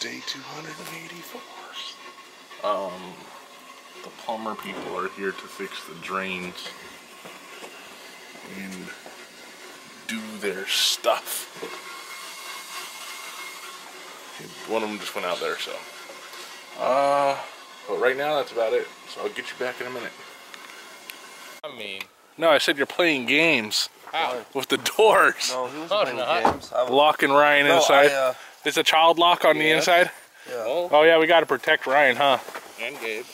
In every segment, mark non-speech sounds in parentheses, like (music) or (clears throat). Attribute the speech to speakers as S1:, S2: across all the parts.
S1: Day 284.
S2: Um, the Palmer people are here to fix the drains and do their stuff. One of them just went out there, so. Uh, but right now that's about it. So I'll get you back in a minute.
S3: I mean,
S2: No, I said you're playing games
S3: how?
S2: with the doors.
S4: No, he was
S3: Oh,
S4: playing
S3: not.
S4: games. Was,
S2: Locking Ryan
S4: no,
S2: inside.
S4: I, uh,
S2: It's a child lock on the inside.
S4: yeah.
S3: Well,
S2: Oh yeah, we got to protect Ryan, huh?
S3: and Gabe.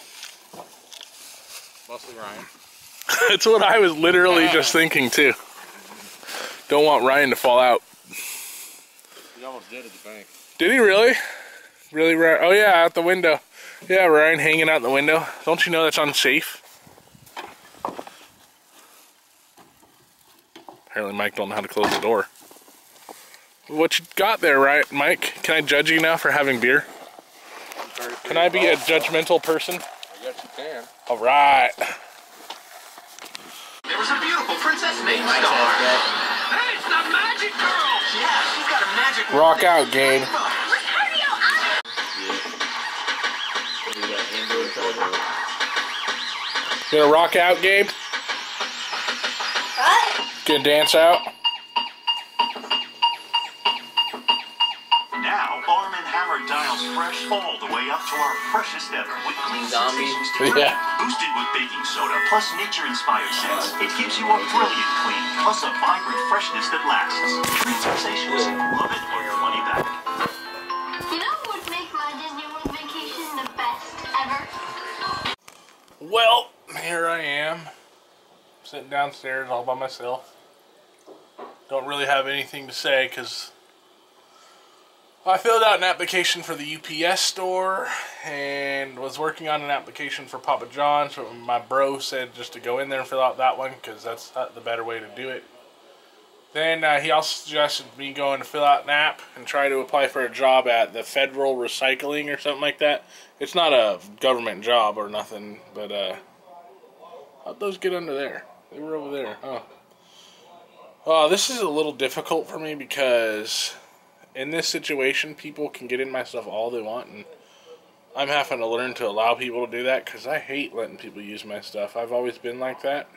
S3: Mostly Ryan. (laughs)
S2: That's what I was literally just thinking too. Don't want Ryan to fall out.
S3: He almost did at the bank.
S2: Did he really? Really, Ryan? Oh yeah, out the window. Yeah, Ryan hanging out the window. Don't you know that's unsafe? Apparently, Mike don't know how to close the door. What you got there, right, Mike? Can I judge you now for having beer? Can I be a judgmental person?
S3: I guess you can.
S2: All right.
S5: There was a beautiful princess named Star. Hey, it's the magic girl! Yeah, she's got a magic
S2: Rock out, Gabe. You gonna rock out, Gabe? What? Gonna dance out?
S5: Now, Arm & Hammer dials fresh all the way up to our freshest ever with clean
S3: Zombie.
S5: sensations to
S2: Yeah.
S5: Boosted with baking soda plus nature-inspired scents, it gives you a brilliant clean plus a vibrant freshness that lasts. Clean sensations. Love it or your money back.
S6: You know what would make my Disney World vacation the best ever?
S2: Well, here I am, sitting downstairs all by myself. Don't really have anything to say because I filled out an application for the UPS store and was working on an application for Papa John's. So my bro said just to go in there and fill out that one because that's the better way to do it. Then uh, he also suggested me going to fill out an app and try to apply for a job at the Federal Recycling or something like that. It's not a government job or nothing, but uh, how'd those get under there? They were over there. Oh, oh, this is a little difficult for me because in this situation, people can get in my stuff all they want, and I'm having to learn to allow people to do that because I hate letting people use my stuff. I've always been like that,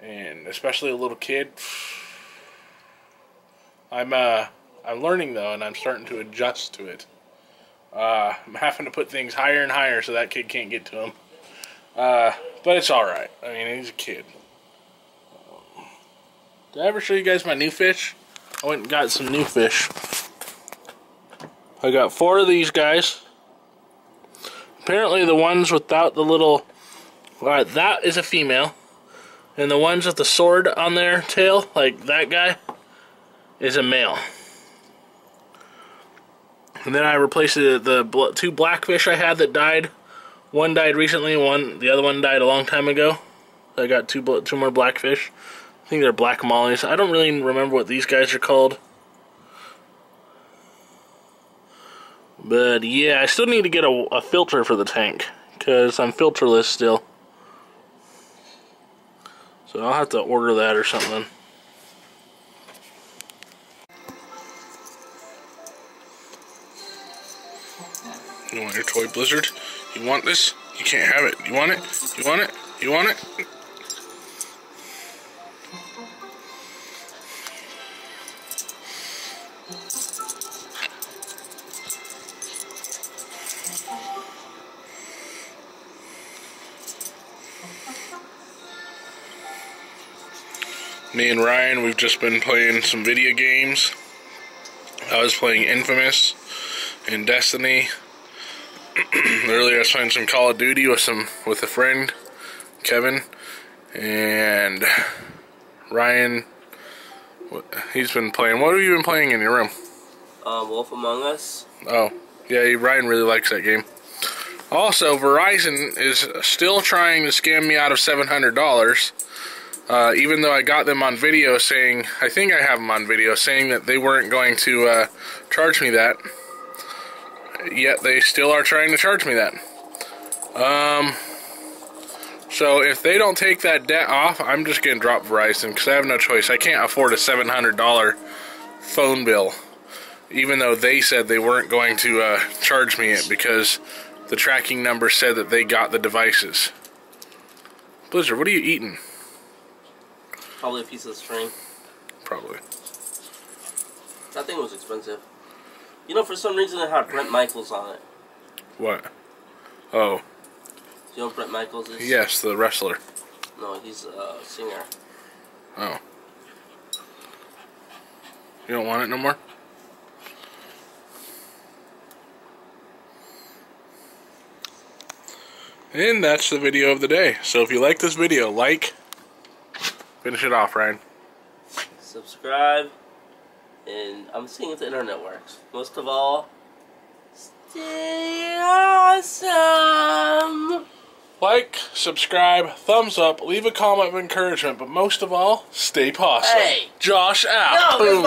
S2: and especially a little kid. (sighs) I'm uh I'm learning though, and I'm starting to adjust to it. Uh, I'm having to put things higher and higher so that kid can't get to them. Uh, but it's all right. I mean, he's a kid. Did I ever show you guys my new fish? I went and got some new fish. I got four of these guys. Apparently, the ones without the little. Alright, that is a female. And the ones with the sword on their tail, like that guy, is a male. And then I replaced the, the two blackfish I had that died. One died recently, one the other one died a long time ago. I got two two more blackfish. Think they're black mollies. I don't really remember what these guys are called. But yeah, I still need to get a, a filter for the tank because I'm filterless still. So I'll have to order that or something. You want your toy blizzard? You want this? You can't have it. You want it? You want it? You want it? Me and Ryan, we've just been playing some video games. I was playing Infamous and Destiny. (clears throat) Earlier, I was playing some Call of Duty with some with a friend, Kevin, and Ryan. He's been playing. What have you been playing in your room?
S4: Um, Wolf Among Us.
S2: Oh, yeah, Ryan really likes that game. Also, Verizon is still trying to scam me out of seven hundred dollars. Uh, even though I got them on video saying, I think I have them on video saying that they weren't going to uh, charge me that. Yet they still are trying to charge me that. Um, so if they don't take that debt off, I'm just gonna drop Verizon because I have no choice. I can't afford a seven hundred dollar phone bill even though they said they weren't going to uh, charge me it because the tracking number said that they got the devices. Blizzard, what are you eating?
S4: Probably a piece of string.
S2: Probably.
S4: That thing was expensive. You know, for some reason it had Bret Michaels on it.
S2: What? Oh,
S4: You know Bret Michaels is?
S2: yes, the wrestler.
S4: No, he's a singer.
S2: Oh. You don't want it no more? And that's the video of the day. So if you like this video, like, finish it off, Ryan.
S4: Subscribe. And I'm seeing if the internet works. Most of all,
S2: Like, subscribe, thumbs up, leave a comment of encouragement, but most of all, stay positive.
S4: Hey.
S2: Josh out.
S4: No,